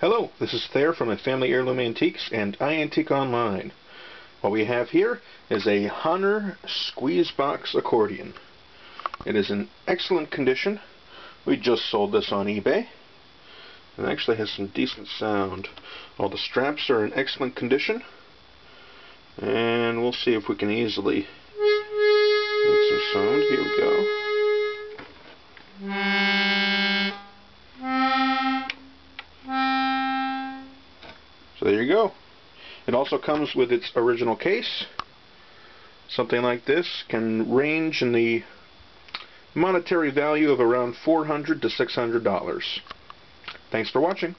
Hello, this is Thayer from Family Heirloom Antiques and iAntique Online. What we have here is a Hohner Squeeze Box accordion. It is in excellent condition. We just sold this on eBay. It actually has some decent sound. All the straps are in excellent condition. And we'll see if we can easily make some sound. Here we go. So there you go. It also comes with its original case. Something like this can range in the monetary value of around 400 to $600. Thanks for watching.